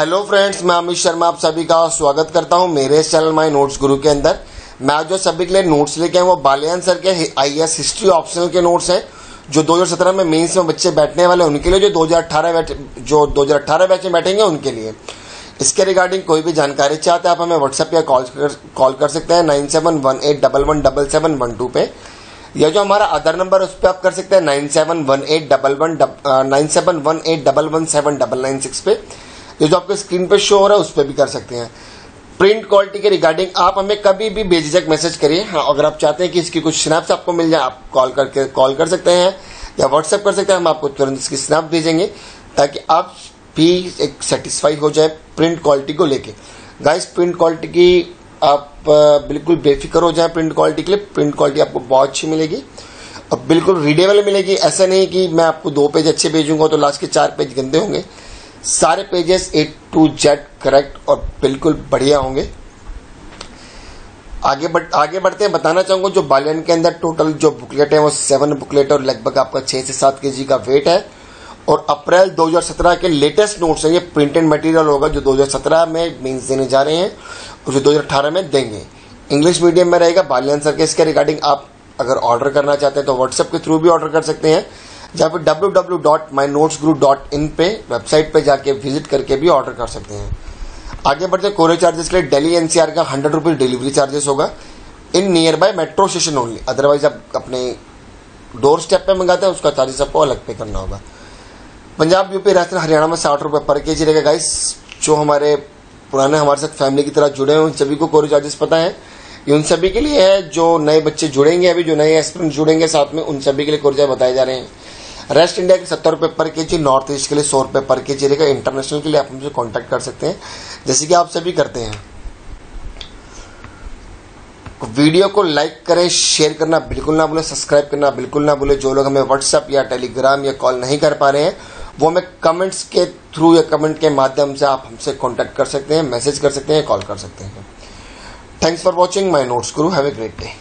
Hello friends मैं अमित शर्मा आप सभी का स्वागत करता हूँ मेरे चैनल माई नोट्स गुरु के अंदर मैं जो सभी के लिए नोट्स लेके आए वो बालियान सर के आई एस हिस्ट्री ऑप्शनल के नोट्स हैं जो 2017 में मेंस में बच्चे बैठने वाले उनके लिए जो 2018 बैठ जो 2018 बैच में बैठेंगे उनके लिए इसके रिगार्डिंग कोई भी जानकारी चाहते हैं आप हमें व्हाट्सएप या कॉल कर कॉल कर सकते हैं nine seven one eight double one double seven one two पे या जो हमारा आधार नंबर उस पर आप कर सकते हैं nine seven one eight double one nine seven one eight double one seven double nine six पे ये जो आपके स्क्रीन पे शो हो रहा है, उस पर भी कर सकते हैं। प्रिंट क्वालिटी के रिगार्डिंग आप हमें कभी भी बेझिझक मैसेज करिए। हाँ अगर आप चाहते हैं कि इसकी कुछ स्नैप्स आपको मिल जाए, आप कॉल करके कॉल कर सकते हैं, या व्हाट्सएप कर सकते हैं, हम आपको तुरंत इसकी स्नैप भेजेंगे, ताकि आप भी एक सेटिस्फाई हो जाए प्रिंट क्वालिटी को लेके। गाइस प्रिंट क्वालिटी की आप बिल्कुल बेफिक्र हो जाए प्रिंट क्वालिटी के लिए। प्रिंट क्वालिटी आपको बहुत अच्छी मिलेगी। और बिल्कुल रीडेबल मिलेगी। ऐसा नहीं कि मैं आपको दो पेज अच्छे भेजूँगा तो लास्ट के चार पेज गंदे होंगे। सारे pages A to Z correct और बिल्कुल बढ़िया होंगे। आगे बढ़, आगे बढ़ते हैं। बताना चाहूँगा जो बालियन के अंदर टोटल जो बुकलेट है, वो सेवन बुकलेट और लगभग आपका छह से सात के का वेट है। और अप्रैल 2017 के लेटेस्ट नोट्स हैं, ये प्रिंटेड मटेरियल होगा जो 2017 में मीन्स देने जा रहे हैं, और जो 2018 में देंगे। इंग्लिश मीडियम में रहेगा बालियन सर के। इसके रिगार्डिंग आप अगर ऑर्डर करना चाहते हैं तो व्हाट्सएप के थ्रू भी ऑर्डर कर सकते हैं। पर W W dot my notes group dot in पे वेबसाइट पे जाके विज़िट करके भी ऑर्डर कर सकते हैं। आगे बढ़ते कोरियर चार्जेस के लिए डेली एनसीआर का हंड्रेड रुपीज़ डिलीवरी चार्जेस होगा। In nearby metro station only otherwise आप अपने डोर स्टेप पे मंगाते हैं, उसका चार्जेस आपको अलग पे करना होगा। पंजाब यूपी राजस्थान, हरियाणा में साठ रुपए पर के जी रहेगा। गाइस जो हमारे पुराने, हमारे साथ फैमिली की तरह जुड़े हैं, उन सभी को कोरियर चार्जेस पता है। ये उन सभी के लिए है, जो नए बच्चे जुड़ेंगे अभी, जो नए एस्पिरेंट जुड़ेंगे साथ में, उन सभी के लिए कोरियर बताए जा रहे हैं। रेस्ट इंडिया के सत्तर रुपए पर के जी नॉर्थ ईस्ट के लिए सौ रुपए पर के जी रहेगा। इंटरनेशनल के लिए आप मुझे कॉन्टैक्ट कर सकते हैं। जैसे कि आप सभी करते हैं। वीडियो को लाइक करें शेयर करना बिल्कुल ना भूलें सब्सक्राइब करना बिल्कुल ना भूलें। जो लोग हमें व्हाट्सएप या टेलीग्राम या कॉल नहीं कर पा रहे हैं, वो हमें कमेंट्स के थ्रू या कमेंट के माध्यम से आप हमसे कांटेक्ट कर सकते हैं मैसेज कर सकते हैं कॉल कर सकते हैं। Thanks for watching my notes guru have a great day